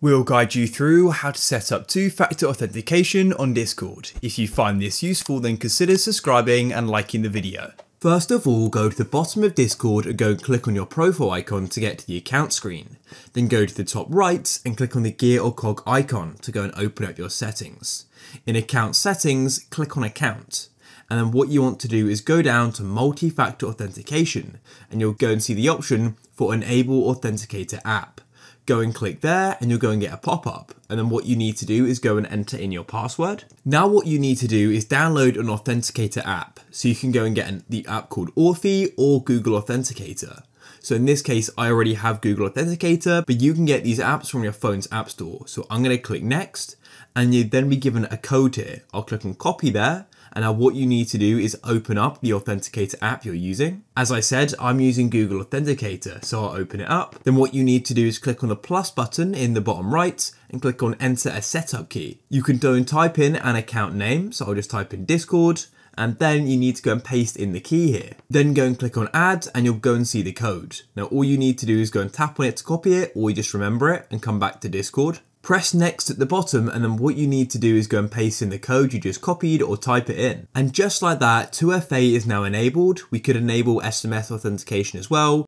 We'll guide you through how to set up two-factor authentication on Discord. If you find this useful then consider subscribing and liking the video. First of all, go to the bottom of Discord and go and click on your profile icon to get to the account screen. Then go to the top right and click on the gear or cog icon to go and open up your settings. In account settings, click on account. And then what you want to do is go down to multi-factor authentication and you'll go and see the option for enable authenticator app go and click there and you'll go and get a pop-up. And then what you need to do is go and enter in your password. Now what you need to do is download an Authenticator app. So you can go and get an, the app called Authy or Google Authenticator. So in this case, I already have Google Authenticator, but you can get these apps from your phone's app store. So I'm gonna click next and you'd then be given a code here. I'll click on copy there and now what you need to do is open up the Authenticator app you're using. As I said, I'm using Google Authenticator, so I'll open it up. Then what you need to do is click on the plus button in the bottom right and click on enter a setup key. You can and type in an account name, so I'll just type in Discord, and then you need to go and paste in the key here. Then go and click on add and you'll go and see the code. Now all you need to do is go and tap on it to copy it or you just remember it and come back to Discord. Press next at the bottom and then what you need to do is go and paste in the code you just copied or type it in. And just like that, 2FA is now enabled. We could enable SMS authentication as well.